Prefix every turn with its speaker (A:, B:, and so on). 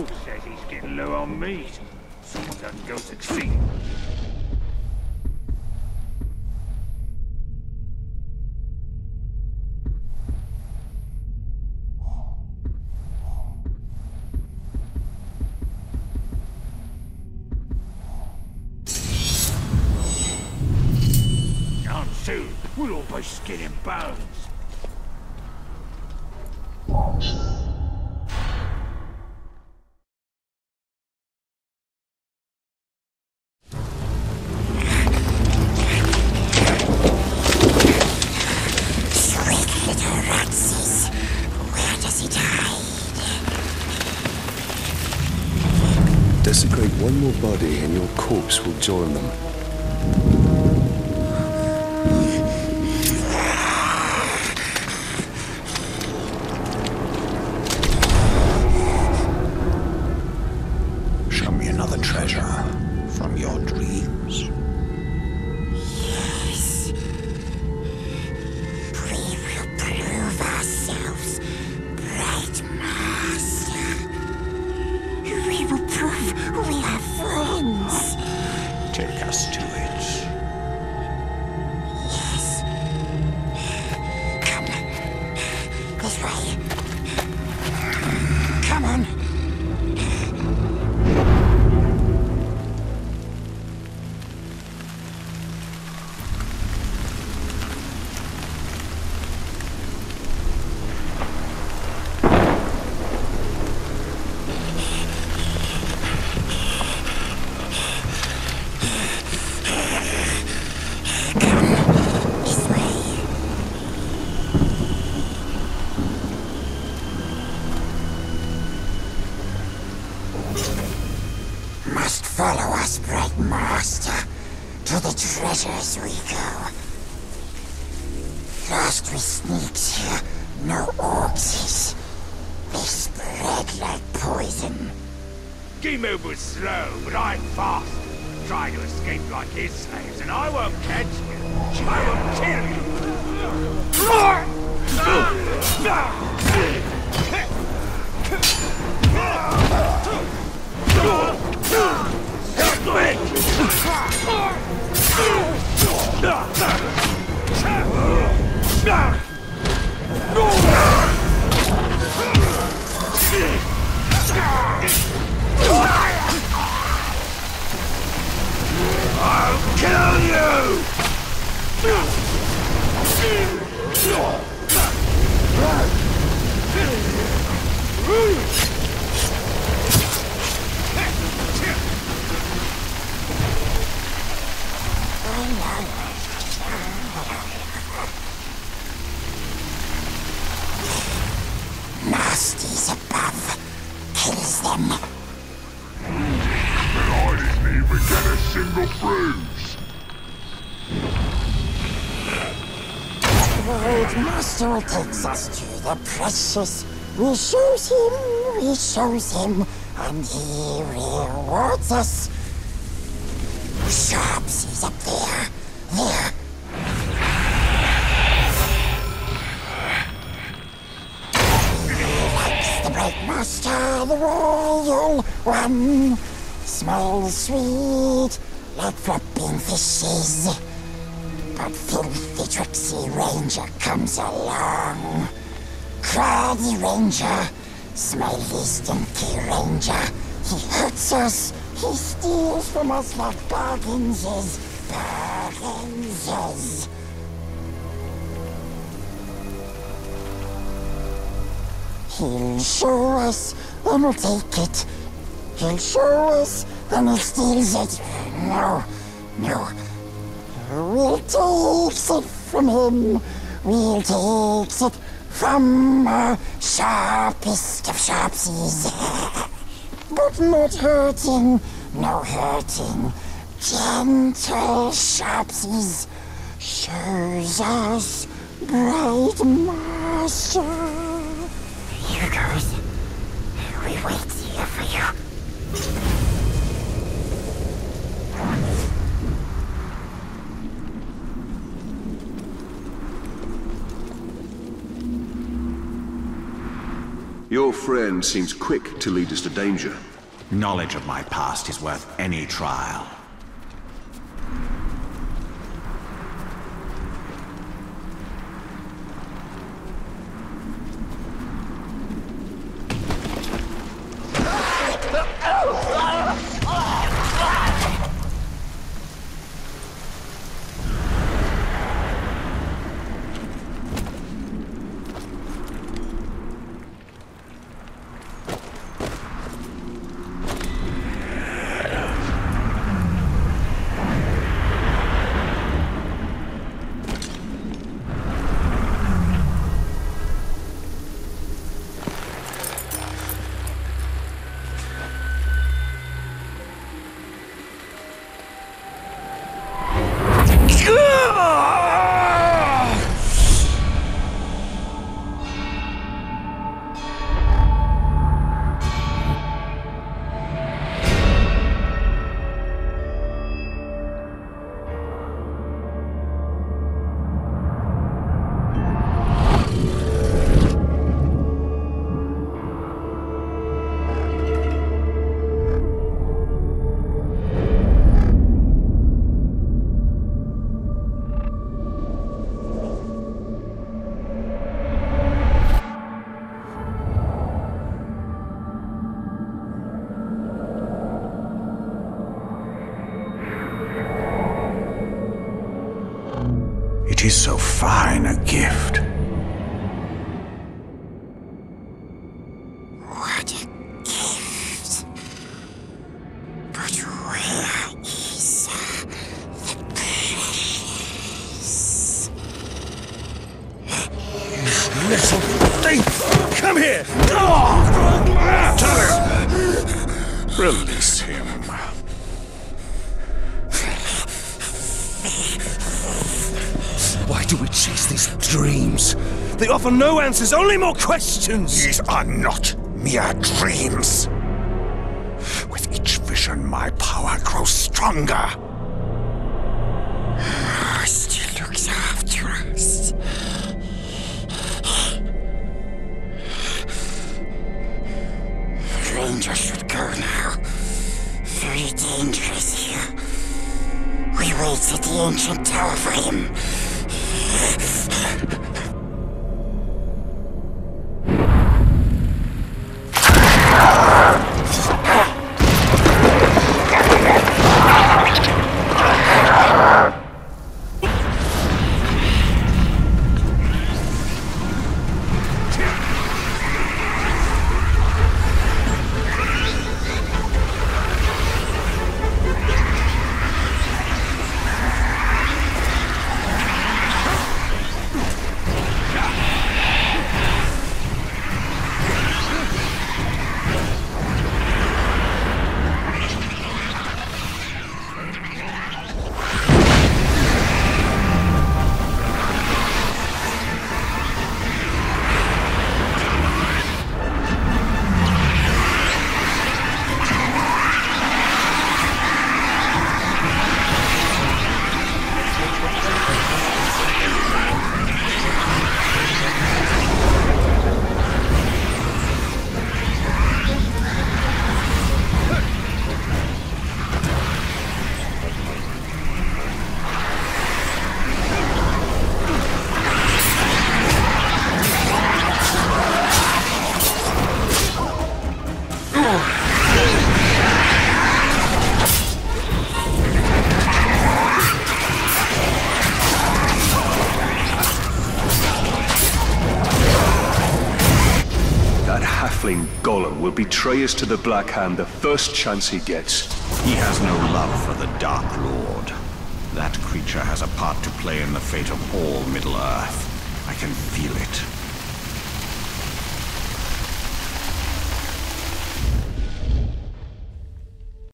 A: Cook says he's getting low on meat. Someone doesn't go succeed. Soon, we'll all be skin and bones.
B: Desecrate one more body and your corpse will join them.
C: Follow us, bright master. To the treasures we go. Last we sneaked here, no orcs. They spread like poison.
A: Gimub was slow, but I'm fast. Try to escape like his slaves, and I won't catch you. I will kill you. I'll kill you!
C: Kills them.
D: I didn't even get a single bruise.
C: Old master takes us to the precious. We shows him, we shows him, and he rewards us. Sharps is up there, there. He likes the bright the royal one. Um, smells sweet, like flopping fishes. But filthy tricksy ranger comes along. Craggy ranger, smelly stinky ranger. He hurts us, he steals from us like Bagginses, bargains is. He'll show us, then we'll take it. He'll show us, then he steals it. No, no, We'll take it from him. We'll take it from our sharpest of sharpsies. but not hurting, no hurting. Gentle sharpsies shows us bright master.
B: Friend seems quick to lead us to danger.
E: Knowledge of my past is worth any trial. It is so fine a gift.
C: What a gift. But where is the precious?
A: Little thief! Come here!
E: Release
A: Why do we chase these dreams? They offer no answers, only more questions!
D: These are not mere dreams. With each vision, my power grows stronger.
C: Still looks after us. Ranger should go now. Very dangerous here. We wait at the ancient tower for him.
B: Will betray us to the Black Hand the first chance he gets.
E: He has no love for the Dark Lord. That creature has a part to play in the fate of all Middle-earth. I can feel it.